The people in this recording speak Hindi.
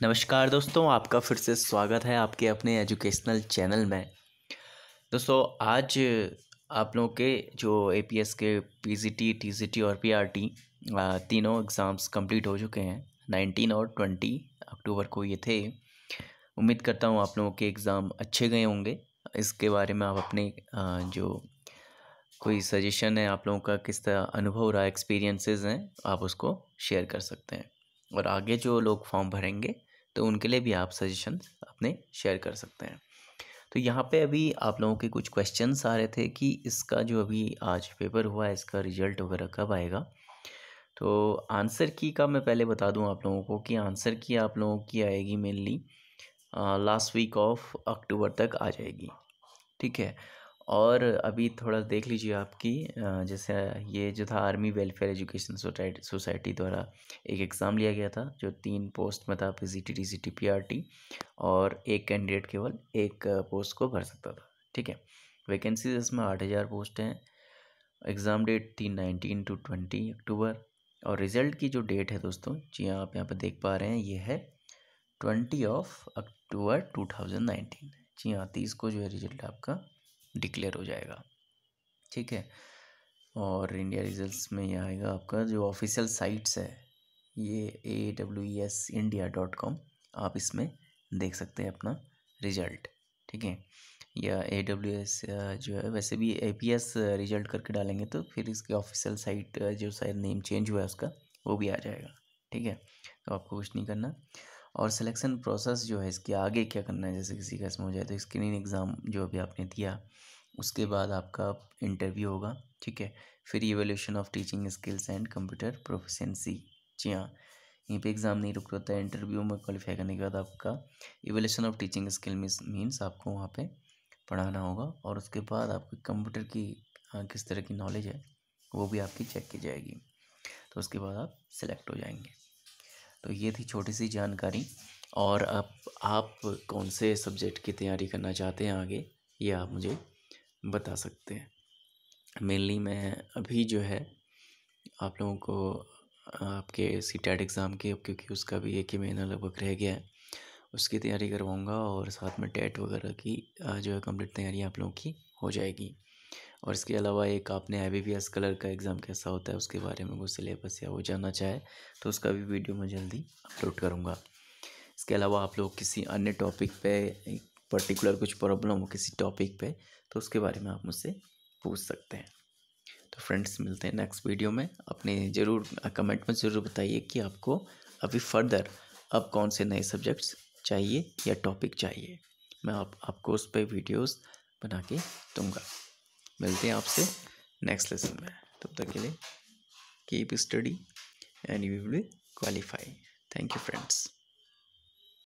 नमस्कार दोस्तों, आपका फिर से स्वागत है आपके अपने एजुकेशनल चैनल में। दोस्तों, आज आप लोगों के जो एपीएस के पीजीटी टीजीटी और पीआरटी तीनों एग्ज़ाम्स कंप्लीट हो चुके हैं। नाइनटीन और ट्वेंटी अक्टूबर को ये थे। उम्मीद करता हूँ आप लोगों के एग्ज़ाम अच्छे गए होंगे। इसके बारे में आप अपने जो कोई सजेशन है आप लोगों का, किस तरह अनुभव रहा एक्सपीरियंसेस हैं, आप उसको शेयर कर सकते हैं। और आगे जो लोग फॉर्म भरेंगे तो उनके लिए भी आप सजेशन अपने शेयर कर सकते हैं। तो यहाँ पे अभी आप लोगों के कुछ क्वेश्चंस आ रहे थे कि इसका जो अभी आज पेपर हुआ है, इसका रिज़ल्ट वगैरह कब आएगा? तो आंसर की का मैं पहले बता दूँ आप लोगों को कि आंसर की आप लोगों की आएगी mainly last week of October तक आ जाएगी। ठीक है? और अभी थोड़ा देख लीजिए आपकी जैसे ये जो था army welfare education society society द्वारा एक एग्ज़ाम लिया गया था, जो तीन पोस्ट में था P C T T C T P R T और एक कैंडिडेट केवल एक पोस्ट को भर सकता था, ठीक है? वैकेंसीज इसमें आठ हज़ार पोस्ट हैं एग्ज़ाम डेट थी नाइनटीन टू ट्वेंटी अक्टूबर और रिज़ल्ट की जो डेट है दोस्तों, जी हाँ आप यहाँ पर देख पा रहे हैं, ये है twenty of October two thousand nineteen जी हाँ तीस को जो है रिज़ल्ट आपका। डिक्लेयर हो जाएगा। ठीक है? और इंडिया रिजल्ट्स में यह आएगा आपका, जो ऑफिशियल साइट्स है, ये A W S India dot com आप इसमें देख सकते हैं अपना रिज़ल्ट ठीक है? या ए डब्ल्यू एस जो है, वैसे भी ए पी एस रिज़ल्ट करके डालेंगे तो फिर इसकी ऑफिशियल साइट जो शायद नेम चेंज हुआ है उसका, वो भी आ जाएगा। ठीक है? तो आपको कुछ नहीं करना। और सिलेक्शन प्रोसेस जो है इसके आगे क्या करना है? जैसे किसी का इसमें हो जाए तो स्क्रीनिंग एग्ज़ाम जो अभी आपने दिया, उसके बाद आपका इंटरव्यू होगा, ठीक है? फिर evolution of teaching skills and computer proficiency जी हाँ यहीं पे एग्ज़ाम नहीं रुक होता है इंटरव्यू में क्वालिफाई करने के बाद आपका evolution of teaching skill means आपको वहाँ पे पढ़ाना होगा और उसके बाद आपकी कंप्यूटर की किस तरह की नॉलेज है, वो भी आपकी चेक की जाएगी। तो उसके बाद आप सिलेक्ट हो जाएँगे। तो ये थी छोटी सी जानकारी। और अब आप कौन से सब्जेक्ट की तैयारी करना चाहते हैं आगे, ये आप मुझे बता सकते हैं। मेनली मैं अभी जो है, आप लोगों को, आपके सी टेट एग्ज़ाम की, क्योंकि उसका भी एक ही महीना लगभग रह गया है, उसकी तैयारी करवाऊँगा और साथ में टेट वगैरह की जो है कंप्लीट तैयारी आप लोगों की हो जाएगी। और इसके अलावा एक आपने आई बी कलर का एग्ज़ाम कैसा होता है उसके बारे में वो सिलेबस या वो जानना चाहे तो उसका भी वीडियो मैं जल्दी अपलोड करूँगा। इसके अलावा आप लोग किसी अन्य टॉपिक पे, पर्टिकुलर कुछ प्रॉब्लम हो किसी टॉपिक पे तो उसके बारे में आप मुझसे पूछ सकते हैं। तो फ्रेंड्स, मिलते हैं नेक्स्ट वीडियो में। अपने ज़रूर, कमेंट में ज़रूर बताइए कि आपको अभी फर्दर अब कौन से नए सब्जेक्ट्स चाहिए या टॉपिक चाहिए। मैं आप, आपको उस पर वीडियोस बना के दूँगा। मिलते हैं आपसे नेक्स्ट लेसन में। तब तक के लिए keep study and you will qualify thank you friends